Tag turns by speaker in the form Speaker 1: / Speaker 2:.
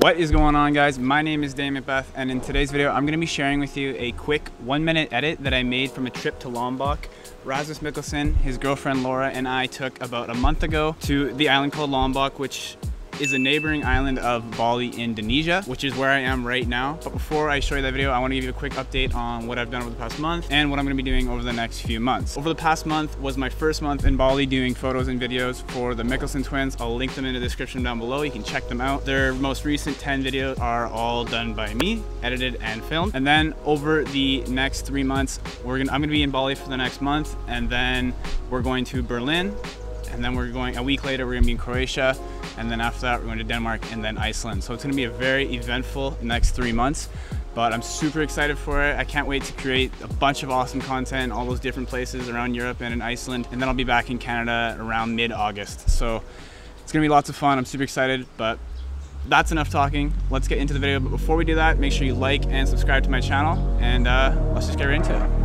Speaker 1: What is going on guys? My name is Dane McBeth and in today's video I'm going to be sharing with you a quick one minute edit that I made from a trip to Lombok. Rasmus Mikkelsen, his girlfriend Laura and I took about a month ago to the island called Lombok which is a neighboring island of Bali, Indonesia, which is where I am right now. But before I show you that video, I want to give you a quick update on what I've done over the past month and what I'm going to be doing over the next few months. Over the past month was my first month in Bali doing photos and videos for the Mikkelsen twins. I'll link them in the description down below. You can check them out. Their most recent 10 videos are all done by me, edited and filmed. And then over the next three months, we're gonna, I'm gonna be in Bali for the next month and then we're going to Berlin and then we're going a week later we're gonna be in Croatia and then after that we're going to Denmark and then Iceland. So it's gonna be a very eventful next three months but I'm super excited for it. I can't wait to create a bunch of awesome content in all those different places around Europe and in Iceland and then I'll be back in Canada around mid-August. So it's gonna be lots of fun. I'm super excited but that's enough talking. Let's get into the video. But before we do that make sure you like and subscribe to my channel and uh, let's just get right into it